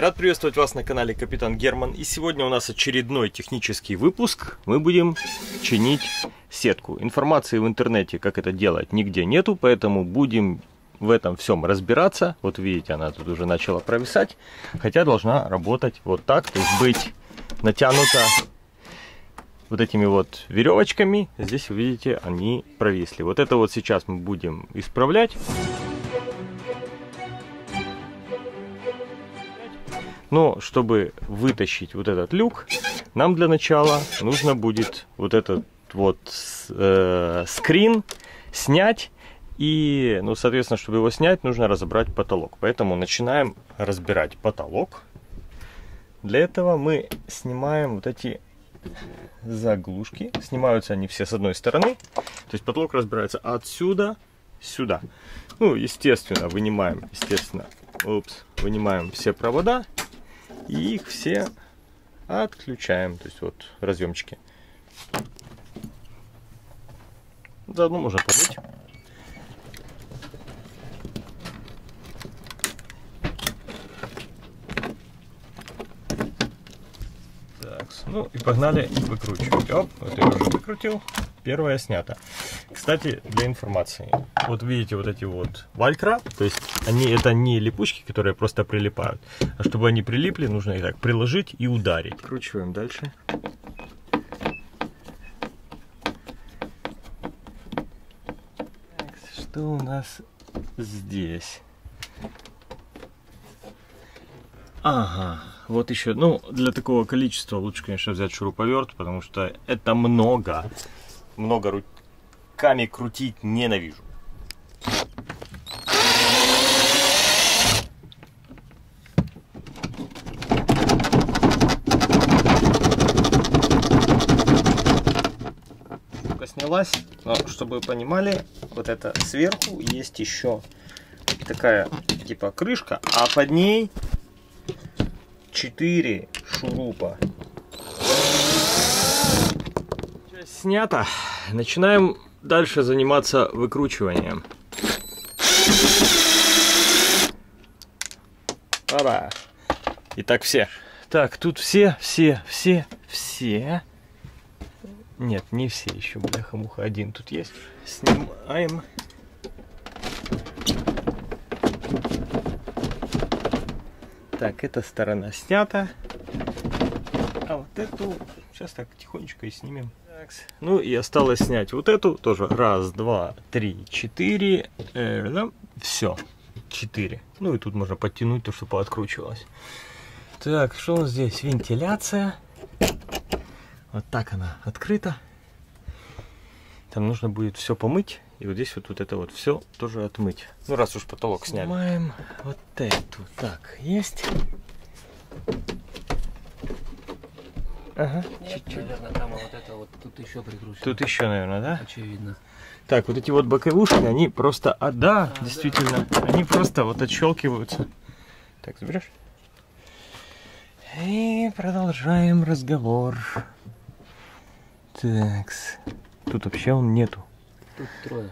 Рад приветствовать вас на канале Капитан Герман. И сегодня у нас очередной технический выпуск. Мы будем чинить сетку. Информации в интернете, как это делать, нигде нету, поэтому будем в этом всем разбираться. Вот видите, она тут уже начала провисать, хотя должна работать вот так, то есть быть натянута вот этими вот веревочками. Здесь, вы видите, они провисли. Вот это вот сейчас мы будем исправлять. Но чтобы вытащить вот этот люк, нам для начала нужно будет вот этот вот э, скрин снять. И, ну, соответственно, чтобы его снять, нужно разобрать потолок. Поэтому начинаем разбирать потолок. Для этого мы снимаем вот эти заглушки. Снимаются они все с одной стороны. То есть потолок разбирается отсюда сюда. Ну, естественно, вынимаем, естественно, упс, вынимаем все провода и их все отключаем. То есть вот разъемчики. Заодно можно помыть. Так, ну и погнали выкручивать. Оп, вот я уже выкрутил. Первая снята. Кстати, для информации. Вот видите вот эти вот валькра. То есть они это не липучки, которые просто прилипают. А чтобы они прилипли, нужно их так приложить и ударить. Вкручиваем дальше. Так, что у нас здесь? Ага, вот еще, ну, для такого количества лучше, конечно, взять шуруповерт, потому что это много. Много руками крутить ненавижу. Штука снялась, но чтобы вы понимали, вот это сверху есть еще такая типа крышка, а под ней 4 шурупа. Снята. Начинаем дальше заниматься выкручиванием. Опа. Итак, все. Так, тут все, все, все, все. Нет, не все еще, бляха-муха, один тут есть. Снимаем. Так, эта сторона снята. А вот эту сейчас так тихонечко и снимем. Ну и осталось снять вот эту тоже. Раз, два, три, четыре. Э, да, все. Четыре. Ну и тут можно подтянуть то, что пооткручивалось. Так, что у нас здесь? Вентиляция. Вот так она открыта. Там нужно будет все помыть. И вот здесь вот, вот это вот все тоже отмыть. Ну, раз уж потолок сняли. Снимаем вот эту. Так, есть. Ага. Нет, наверное, там вот это вот тут еще прикручено. Тут еще, наверное, да? Очевидно. Так, вот эти вот боковушки, они просто, а, да, а, действительно, да. они просто вот отщелкиваются. Так, заберешь? И продолжаем разговор. Такс. Тут вообще он нету. Тут трое.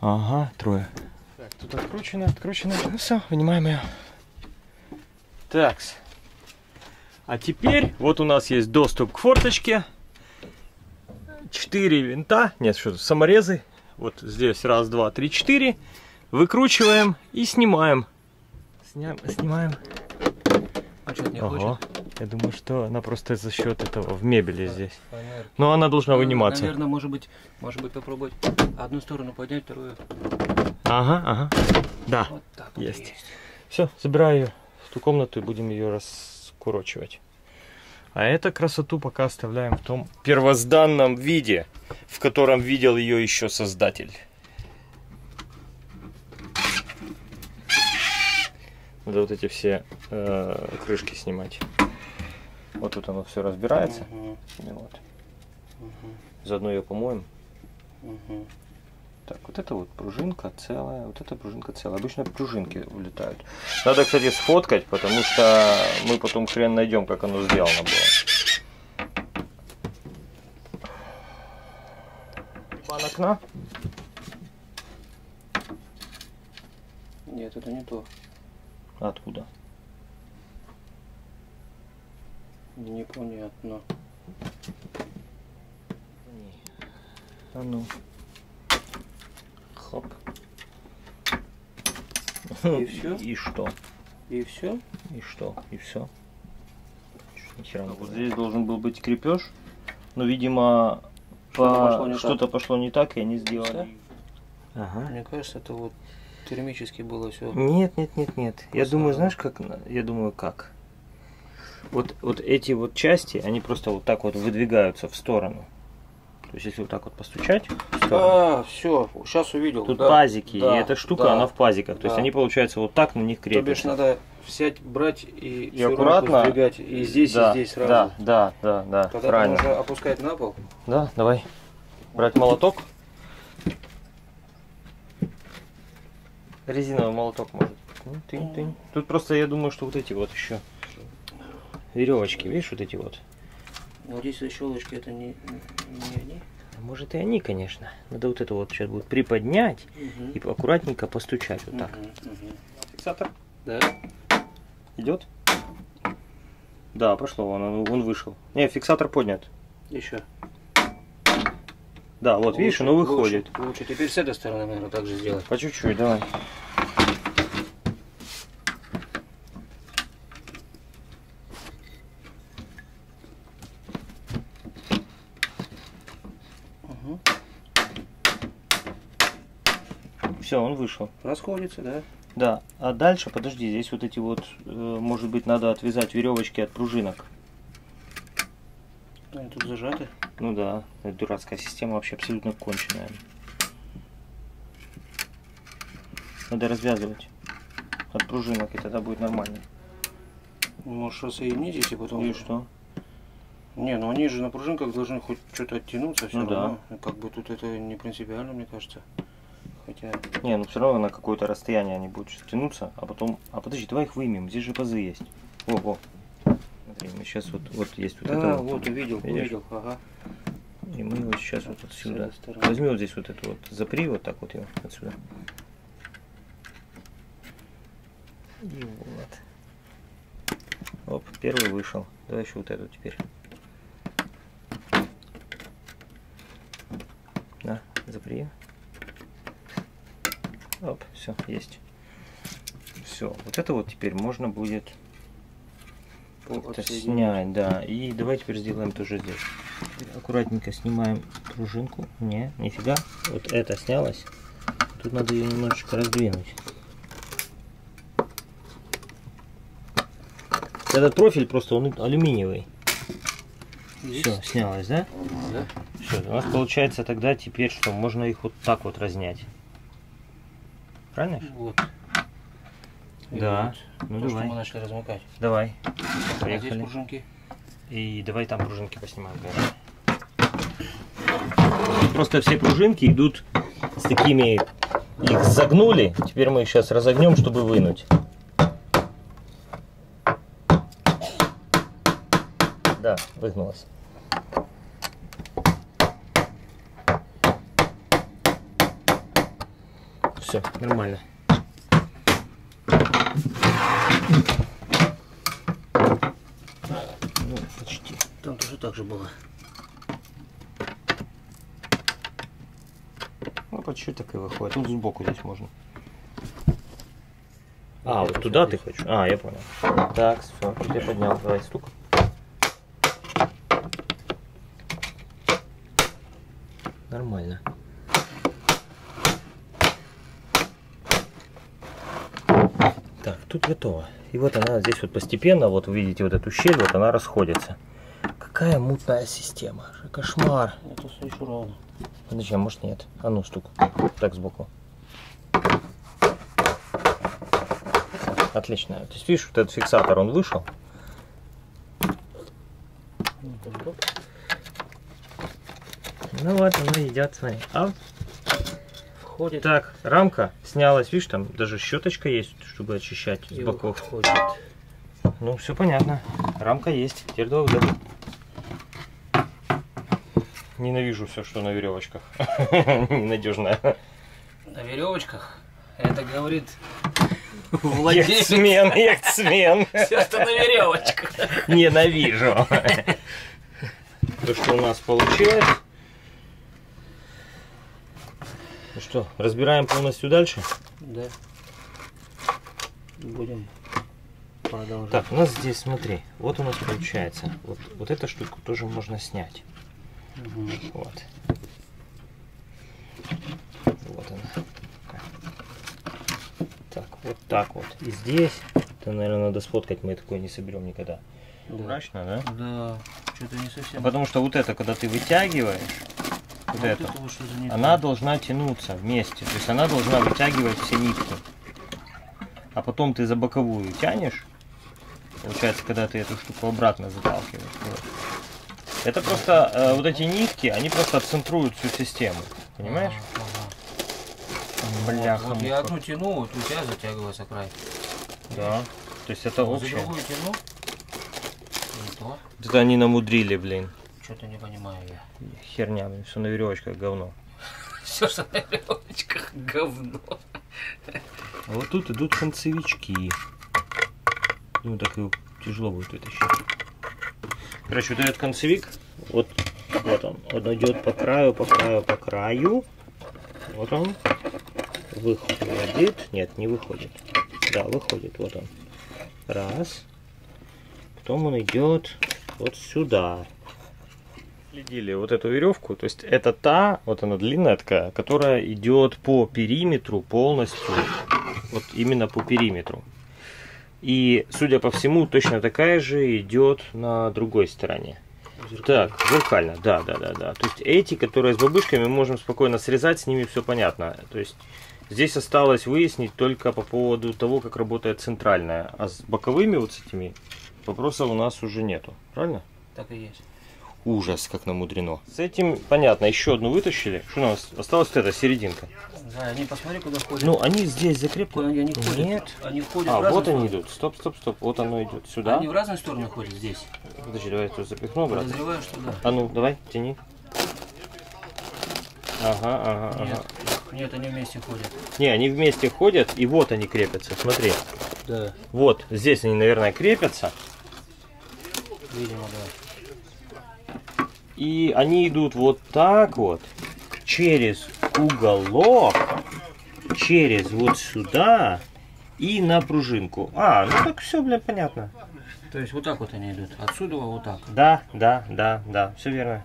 Ага, трое. Так, тут откручено, откручено. Ну все, вынимаем ее. Такс. А теперь вот у нас есть доступ к форточке. Четыре винта. Нет, что саморезы. Вот здесь раз, два, три, четыре. Выкручиваем и снимаем. Сня... Снимаем. А что, не Ого. хочет? Я думаю, что она просто за счет этого в мебели здесь. Фонарь. Но она должна выниматься. Наверное, может быть, может быть попробовать одну сторону поднять, вторую. Ага, ага. Да. Вот так вот Есть. Все, забираю ее в ту комнату и будем ее раскурочивать. А эту красоту пока оставляем в том первозданном виде, в котором видел ее еще создатель. Надо вот эти все э, крышки снимать. Вот тут оно все разбирается. И Вот. мгм, Заодно ее помоем. мгм. Так, вот это вот пружинка целая, вот эта пружинка целая. Обычно пружинки улетают. Надо, кстати, сфоткать, потому что мы потом хрен найдем, как оно сделано было. Бан окна. Нет, это не то. Откуда? Непонятно. А ну. Хоп. И всё? И что? И все? И что? И все. Вот здесь должен был быть крепеж, но, видимо, Что-то по- пошло не что-то так. пошло не так, и они сделали. Ага. Мне кажется, это вот термически было все. Нет, нет, нет, нет. Я Просто думаю, надо. знаешь, как? на- Я думаю, как. Вот, вот эти вот части, они просто вот так вот выдвигаются в сторону. То есть, если вот так вот постучать, А, все, сейчас увидел. тут да, пазики, да, и эта штука, да. она в пазиках. То есть, да. они, получается, вот так на них То бишь крепятся. надо взять, брать и, И аккуратно. сдвигать и здесь, да, и здесь сразу. Да, да, да, да, Тогда правильно. можно опускать на пол. Да, давай. Брать молоток. Резиновый молоток может. Тынь, тынь. Тут просто я думаю, что вот эти вот еще веревочки, видишь, вот эти вот. Вот здесь щелочки это не, не они. А Может и они, конечно. Надо вот это вот сейчас будет приподнять Мгм. и аккуратненько постучать вот так. Мгм. Фиксатор Да. идет? Да, пошло, он, он, он вышел. Не, фиксатор поднят. Еще. Да, вот, видишь, оно выходит. Лучше, лучше. Теперь с этой стороны, наверное, так же сделать. По чуть-чуть, давай. Угу. Все, он вышел. Расходится, да? Да, а дальше, подожди, здесь вот эти вот, э, может быть, надо отвязать веревочки от пружинок. Они тут зажаты. Ну да, эта дурацкая система вообще абсолютно конченая. Надо развязывать от пружинок, и тогда будет нормально. Можешь рассоединить и потом... И что? Не, ну они же на пружинках должны хоть что-то оттянуться все Ну да. равно. Как бы тут это не принципиально, мне кажется. Хотя... Не, ну все равно на какое-то расстояние они будут сейчас тянуться, а потом... А подожди, давай их вымем, здесь же пазы есть. Во, во. Смотри, мы сейчас вот, вот есть вот Да, это вот, увидел, Видишь? увидел, ага. И мы его сейчас вот отсюда. Возьми вот здесь вот эту вот, запри вот так вот его отсюда. И вот. Оп, первый вышел. Давай еще вот эту теперь. На, запри. Оп, все, есть. Все, вот это вот теперь можно будет как-то снять, да. И давай теперь сделаем тоже здесь. Аккуратненько снимаем пружинку. Не, нифига. Вот это снялось. Тут надо ее немножечко раздвинуть. Этот профиль просто он алюминиевый. Есть? Все, снялось, да? Да? Все, у нас получается тогда теперь что? Можно их вот так вот разнять. Правильно? Вот. И Да. вот Ну то, что давай. мы начали размыкать. Давай. А здесь Поехали. пружинки. И давай там пружинки поснимаем. Просто все пружинки идут с такими... Их загнули. Теперь мы их сейчас разогнем, чтобы вынуть. Да, выгнулась. Все, нормально. Ну, почти. Там тоже так же было. Ну, по чуть так и выходит. Тут сбоку здесь можно. А, вот туда ты хочешь? А, я понял. Так, все, теперь поднял. Давай, стук. Нормально. Так, тут готово. И вот она здесь вот постепенно, вот вы видите вот эту щель, вот она расходится. Какая мутная система. Кошмар. Это все еще ровно. Подожди, а может нет? А ну, стук. Так, сбоку. Отлично. То есть, видишь, вот этот фиксатор, он вышел. Ну вот, оно идет, смотри. А Входит. так, рамка снялась, видишь, там даже щеточка есть, чтобы очищать с и боков. Входит. Ну, все понятно. Рамка есть. Теперь вот эту. Ненавижу все, что на веревочках. Ненадежно. На веревочках. Это говорит Владелец. Яхтсмен, яхтсмен. Все, что на веревочках. Ненавижу. То, что у нас получилось. Ну что, разбираем полностью дальше? Да. Будем продолжать. Так, у нас здесь, смотри, вот у нас получается. Вот, вот эту штуку тоже можно снять. Мгм. Вот. Вот она. Так, вот так вот. И здесь, это, наверное, надо сфоткать, мы такое не соберем никогда. Да. Мрачно, да? Да, что-то не совсем. Потому что вот это, когда ты вытягиваешь, вот, Вот вот за нитка? она должна тянуться вместе. То есть она должна вытягивать все нитки. А потом ты за боковую тянешь. Получается, когда ты эту штуку обратно заталкиваешь. Вот. Это просто э, вот эти нитки, они просто отцентруют всю систему. Понимаешь? Ага. Бляха. Вот я одну тяну, вот у тебя затягивается край. Да. То есть это Вот За общее. другую тяну. И то. Это они намудрили, блин. Что-то не понимаю я. Херня, все на веревочках говно. Все, что на веревочках, говно. А вот тут идут концевички. Ну так его тяжело будет вытащить. Короче, вот этот концевик, вот, вот он, он идет по краю, по краю, по краю. Вот он. Выходит. Нет, не выходит. Да, выходит. Вот он. Раз. Потом он идет вот сюда. Следили вот эту веревку, то есть это та, вот она длинная такая, которая идет по периметру полностью, вот именно по периметру. И, судя по всему, точно такая же идет на другой стороне. Так, зеркально, да, да, да, да. То есть эти, которые с бабушками, мы можем спокойно срезать, с ними все понятно. То есть здесь осталось выяснить только по поводу того, как работает центральная. А с боковыми вот с этими вопросов у нас уже нету. Правильно? Так и есть. Ужас, как намудрено. С этим понятно, еще одну вытащили. Что у нас? Осталась вот эта серединка. Да, они посмотри, куда ходят. Ну, они здесь Куда закреплены. они ходят? Нет. Они ходят А, вот они идут. Стоп, стоп, стоп. Вот оно идет сюда. Они в разные стороны ходят здесь. Подожди, давай я тут запихну обратно. Подозреваю, что да. А ну, давай, тяни. Ага, ага, Нет, ага. нет, они вместе ходят. Не, они вместе ходят, и вот они крепятся. Смотри. Да. Вот, здесь они, наверное, крепятся. Видимо, да. И они идут вот так вот, через уголок, через вот сюда и на пружинку. А, ну так все, бля, понятно. То есть вот так вот они идут. Отсюда вот так. Да, да, да, да, все верно.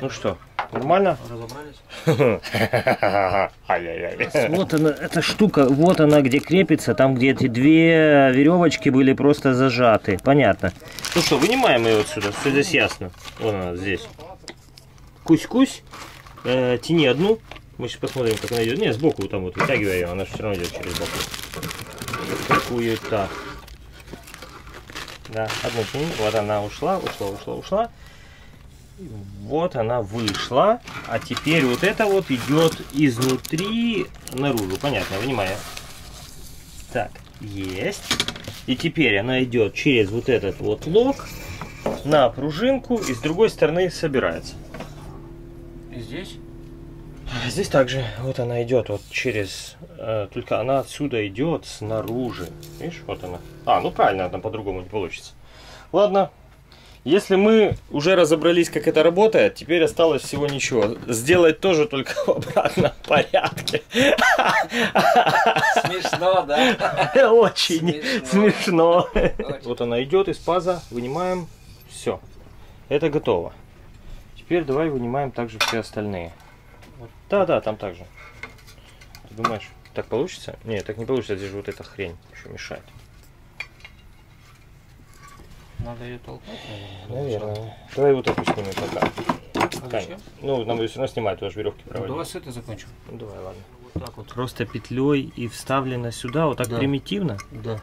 Ну что, нормально? Разобрались? Вот она, эта штука, вот она где крепится, там где эти две веревочки были просто зажаты. Понятно. Ну что, вынимаем ее отсюда, все здесь ясно. Вот она здесь. Кусь-кусь, Э, тяни одну. Мы сейчас посмотрим, как она идет. Не, сбоку там вот вытягивай ее, она все равно идет через боку. Какую-то. Да, одну тяни. Вот она ушла, ушла, ушла, ушла. Вот она вышла. А теперь вот это вот идет изнутри наружу. Понятно, внимание. Так, есть. И теперь она идет через вот этот вот лог на пружинку и с другой стороны собирается. И здесь? А Здесь также вот она идет вот через, э, только она отсюда идет снаружи. Видишь, вот она. А, ну правильно, там по-другому не получится. Ладно. Если мы уже разобрались, как это работает, теперь осталось всего ничего. Сделать тоже только в обратном порядке. Смешно, да? Очень Смешно. смешно. Вот она идет из паза, вынимаем. Все. Это готово. Теперь давай вынимаем также все остальные. Да, да, там также. Ты думаешь, так получится? Нет, так не получится, здесь же вот эта хрень еще мешает. Надо ее толкать, наверное. Наверное. Давай вот эту снимем пока. А зачем? Ну, нам ее все равно снимать, тоже веревки Ну, проводить. давай с этой закончим. Ну, давай, ладно. Вот так вот. Просто петлей и вставлено сюда, вот так Да. примитивно. Да.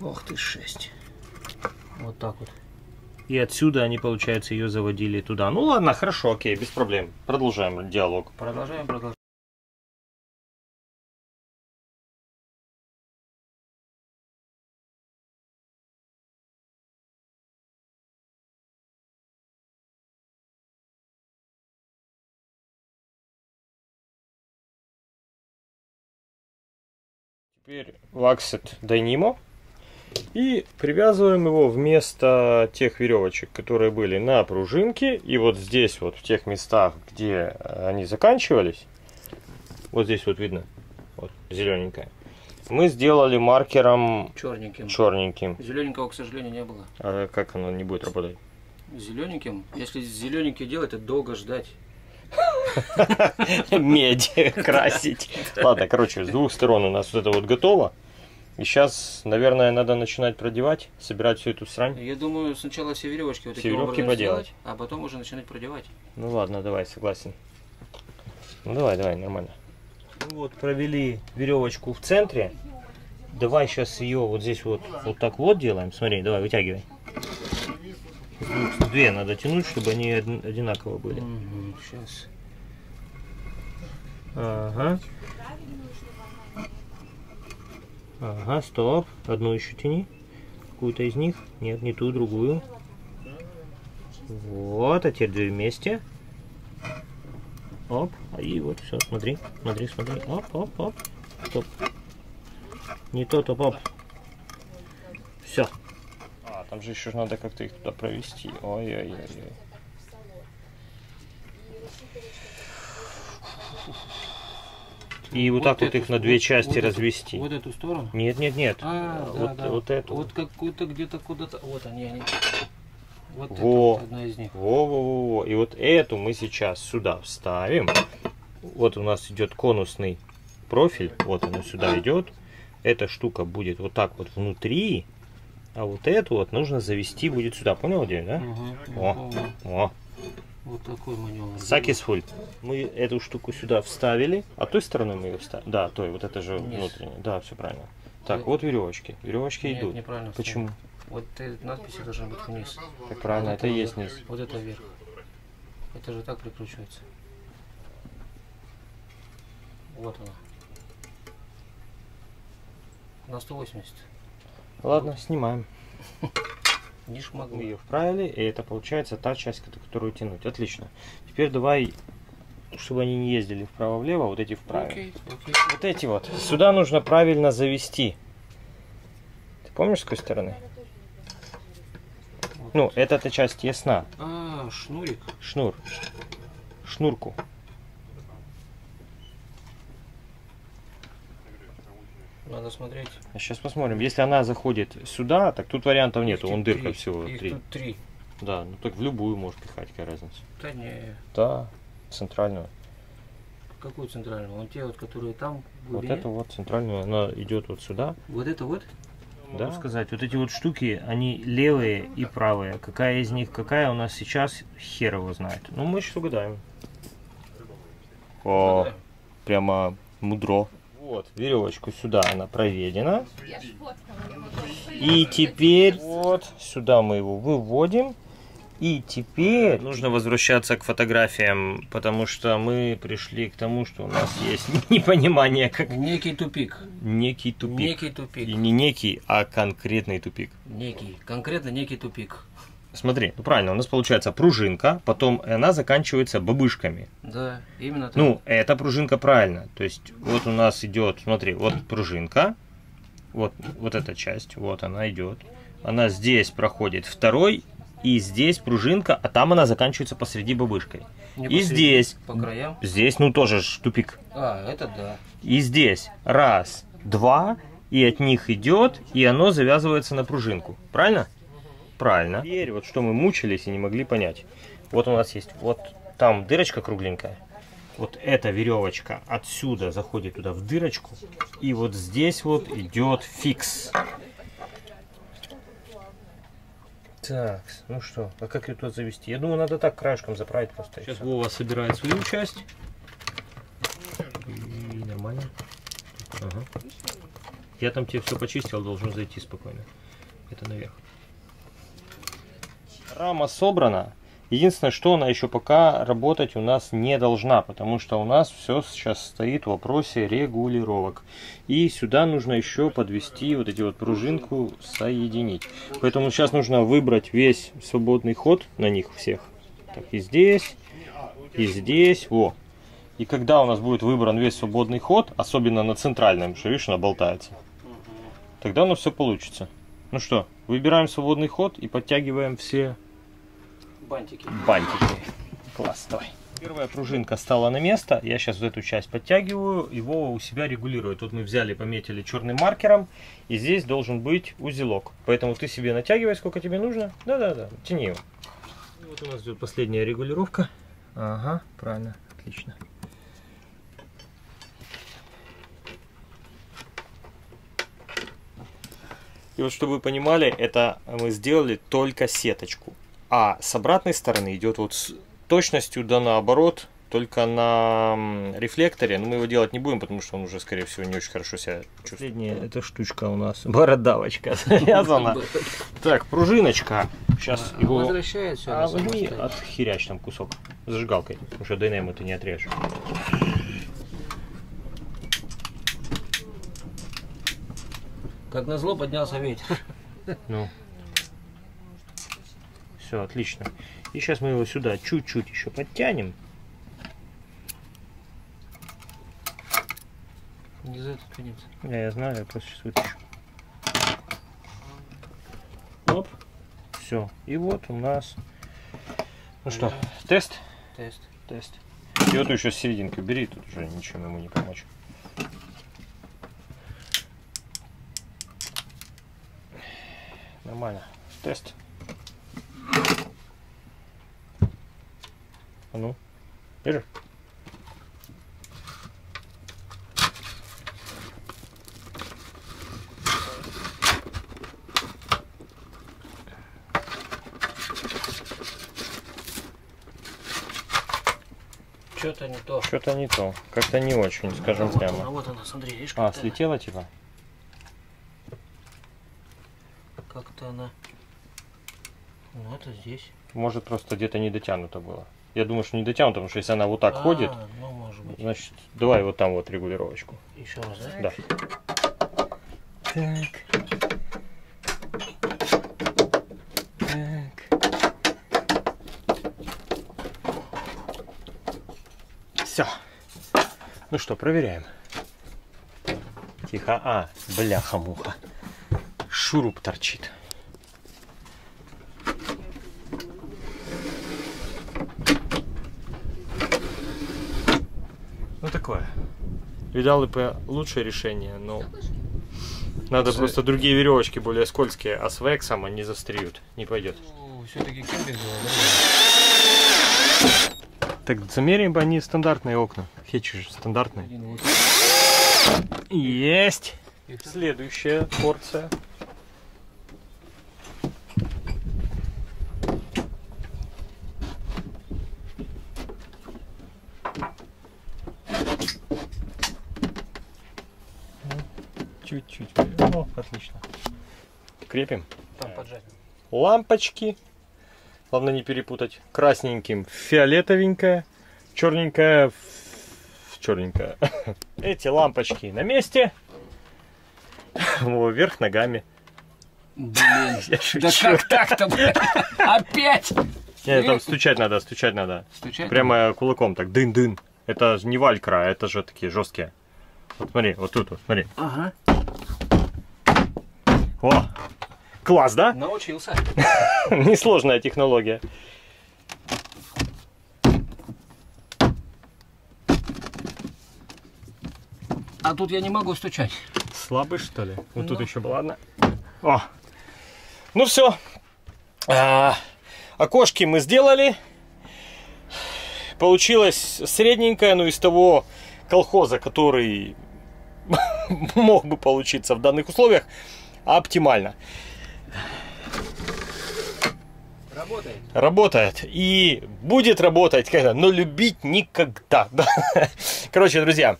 Ох ты, шесть. Вот так вот. И отсюда они, получается, ее заводили туда. Ну ладно, хорошо, окей, без проблем. Продолжаем диалог. Продолжаем, продолжаем. Теперь Waxet Dynamo. И привязываем его вместо тех веревочек, которые были на пружинке. И вот здесь вот, в тех местах, где они заканчивались, вот здесь вот видно, вот зелененькая, мы сделали маркером Черненьким. черненьким. Зелененького, к сожалению, не было. А как оно не будет работать? Зелененьким, если зелененький делать, это долго ждать. Медь красить. Ладно, короче, с двух сторон у нас вот это вот готово. И сейчас, наверное, надо начинать продевать, собирать всю эту срань. Я думаю, сначала все веревочки вот Все таким веревки образом поделать. сделать, а потом уже начинать продевать. Ну ладно, давай, согласен. Ну давай, давай, нормально. Ну вот, провели веревочку в центре. Давай сейчас ее вот здесь вот, вот так вот делаем. Смотри, давай, вытягивай. Две надо тянуть, чтобы они од- одинаково были. Сейчас. Ага. Ага, стоп. Одну еще тяни. Какую-то из них. Нет, не ту, другую. Вот, а теперь две вместе. Оп, а и вот все, смотри, смотри, смотри. Оп, оп, оп. Стоп. Не то, топ, оп. Все. А, там же еще надо как-то их туда провести. Ой-ой-ой. И вот, так вот эту их на две вот- части вот эту- развести. Вот эту сторону? Нет, нет, нет. А, да, вот, да. вот эту. Вот какую-то где-то куда-то. Вот они, они. Вот это Во. вот одна из них. Во-во-во. И вот эту мы сейчас сюда вставим. Вот у нас идет конусный профиль. Вот оно сюда идет. Эта штука будет вот так вот внутри. А вот эту вот нужно завести будет сюда. Понял, где, да? Мгм, О. помню. О, Вот такой маневр. сакисфуль. Мы эту штуку сюда вставили. А той стороной мы ее вставили. Да, той, вот это же Вниз. внутренняя. Да, все правильно. Так, вот веревочки. Веревочки Нет, идут. неправильно. Почему? Вот эти надписи должны быть вниз. Так правильно, Вот это и вот есть вверх. низ. Вот это вверх. Это же так прикручивается. Вот она. На 180. Ладно, снимаем. Не шмагу. Мы ее вправили, и это получается та часть, ко- которую тянуть. Отлично. Теперь давай, чтобы они не ездили вправо-влево, вот эти вправим. Окей, окей. Вот эти вот. Сюда нужно правильно завести. Ты помнишь, с какой стороны? Вот. Ну, эта-то часть ясна. А, шнурик. Шнур. Шнурку. Надо смотреть. Сейчас посмотрим. Если она заходит сюда, так тут вариантов нету. Вон дырка три. всего Их три. тут три. Да, ну так в любую можешь пихать, какая разница. Да не. Да, центральную. Какую центральную? Вон те вот, которые там. Вот эту вот центральную, она идет вот сюда. Вот это вот? Да. Могу сказать, вот эти вот штуки, они левые и правые. Какая из них какая у нас сейчас, хер его знает. Ну, мы сейчас угадаем. О, прямо мудро. Вот, веревочку сюда она проведена. И теперь вот сюда мы его выводим. И теперь нужно возвращаться к фотографиям, потому что мы пришли к тому, что у нас есть непонимание, как Некий тупик. некий тупик. Некий И тупик. не некий, а конкретный тупик. Некий. Конкретно некий тупик. Смотри, ну правильно, у нас получается пружинка, потом она заканчивается бабышками. Да, именно так. Ну, эта пружинка правильно. То есть вот у нас идет, смотри, вот пружинка, вот, вот эта часть, вот она идет. Она здесь проходит второй, и здесь пружинка, а там она заканчивается посреди бабышкой. Не и здесь. По краям. Здесь, ну тоже ж тупик. А, это да. И здесь раз, два, и от них идет, и оно завязывается на пружинку. Правильно? Правильно. Теперь вот что мы мучились и не могли понять. Вот у нас есть вот там дырочка кругленькая. Вот эта веревочка отсюда заходит туда в дырочку. И вот здесь вот идет фикс. Так, ну что, а как ее тут завести? Я думаю, надо так краешком заправить просто. Сейчас Вова собирает свою часть. И нормально. Ага. Я там тебе все почистил, должен зайти спокойно. Это наверх. Рама собрана. Единственное, что она еще пока работать у нас не должна, потому что у нас все сейчас стоит в вопросе регулировок. И сюда нужно еще подвести вот эти вот пружинку, соединить. Поэтому сейчас нужно выбрать весь свободный ход на них всех. Так, и здесь, и здесь, во. И когда у нас будет выбран весь свободный ход, особенно на центральном, что видишь, она болтается, тогда у нас все получится. Ну что, выбираем свободный ход и подтягиваем все Бантики. бантики. Класс, давай. Первая пружинка стала на место. Я сейчас вот эту часть подтягиваю, его у себя регулирую. Тут мы взяли, пометили черным маркером, и здесь должен быть узелок. Поэтому ты себе натягивай, сколько тебе нужно. Да-да-да, тяни его. И вот у нас идет последняя регулировка. Ага, правильно, отлично. И вот чтобы вы понимали, это мы сделали только сеточку. А с обратной стороны идет вот с точностью да наоборот, только на рефлекторе. Но мы его делать не будем, потому что он уже, скорее всего, не очень хорошо себя чувствует. Последняя эта штучка у нас, бородавочка завязана. Так, пружиночка. Сейчас его... Возвращает все А возьми, отхерячь там кусок зажигалкой, потому что динаму ты не отрежешь. Как назло поднялся ветер. Ну. Все, отлично. И сейчас мы его сюда чуть-чуть еще подтянем. Не за этот конец. Я, я знаю, я просто сейчас вытащу. Оп. Все. И вот у нас... Ну что, тест? Тест. Тест. И вот еще с серединки бери, тут уже ничем ему не помочь. Нормально. Тест. А ну, держи. Что-то не то. Что-то не то. Как-то не очень, скажем вот она, прямо. вот она, смотри, видишь, А, слетела типа? как-то она. Ну, это здесь. Может просто где-то не дотянуто было. Я думаю, что не дотянуто, потому что если она вот так А, ходит, Ну, может быть. значит, давай вот там вот регулировочку. Еще раз, да? Да. Так. Так. Все. Ну что, проверяем. Тихо. А, бляха-муха. Шуруп торчит. Ну такое. Видал ИП лучшее решение, но надо просто другие веревочки более скользкие, а с вексом они застреют, не пойдет. Все-таки Так замеряем бы они стандартные окна. Хетчи же стандартные. Есть! Следующая порция. Чуть-чуть. О, отлично. Крепим. Там поджать. лампочки. Главное не перепутать. Красненьким фиолетовенькое, черненькое в- черненькое. Эти лампочки на месте. Вверх ногами. Блин, да как так-то? Опять? Нет, там стучать надо, стучать надо. Стучать? Прямо кулаком так, дын-дын. Это не валькра, это же такие жесткие. Вот смотри, вот тут вот, смотри. Ага, О! Класс, да? научился. Несложная технология. А тут я не могу стучать. Слабый, что ли? Вот тут Ну. еще было, ладно. О! Ну все. окошки мы сделали. Получилось средненькое, но из того колхоза, который мог бы получиться в данных условиях, оптимально. Работает. Работает. И будет работать когда, но любить никогда. да. Короче, друзья,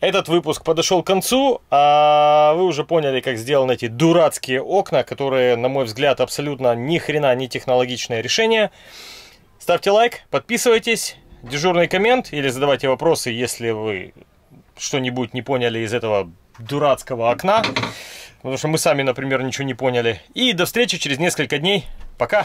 этот выпуск подошел к концу, а вы уже поняли, как сделаны эти дурацкие окна, которые, на мой взгляд, абсолютно ни хрена не технологичное решение. Ставьте лайк, подписывайтесь, дежурный коммент или задавайте вопросы, если вы что-нибудь не поняли из этого дурацкого окна. Потому что мы сами, например, ничего не поняли. И до встречи через несколько дней. Пока!